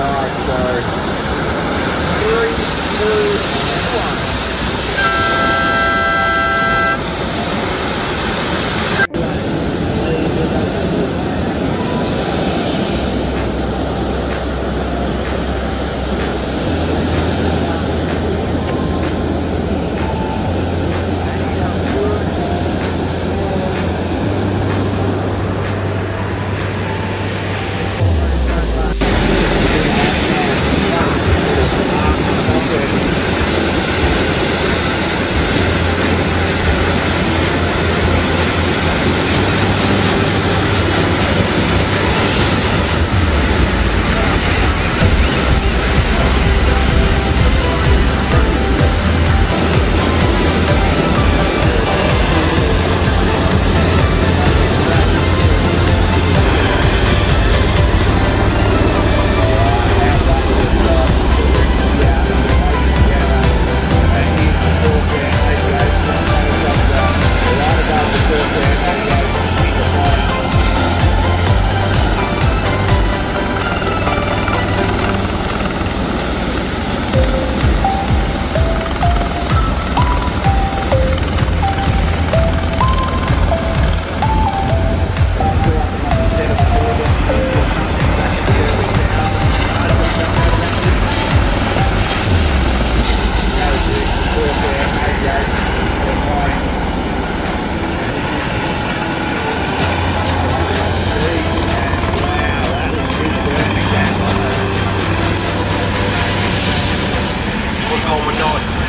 God, so three, two, going on.